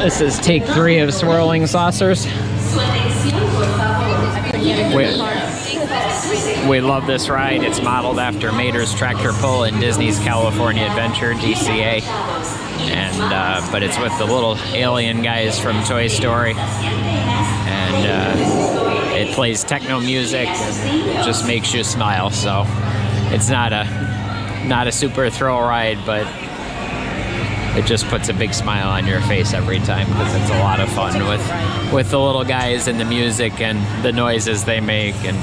This is take three of Swirling Saucers. We, we love this ride. It's modeled after Mater's Tractor Pull in Disney's California Adventure, DCA. And, uh, but it's with the little alien guys from Toy Story. And uh, it plays techno music and just makes you smile. So it's not a, not a super thrill ride, but it just puts a big smile on your face every time because it's a lot of fun with with the little guys and the music and the noises they make and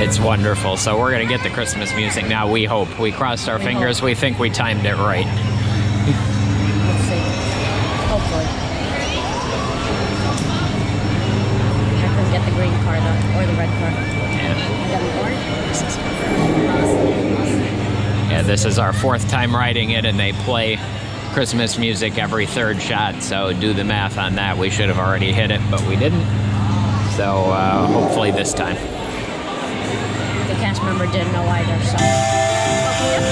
it's wonderful. So we're gonna get the Christmas music now. We hope. We crossed our fingers. We think we timed it right. Let's see. Hopefully. This is our fourth time riding it, and they play Christmas music every third shot. So do the math on that. We should have already hit it, but we didn't. So uh, hopefully this time. The cast member didn't know either, so.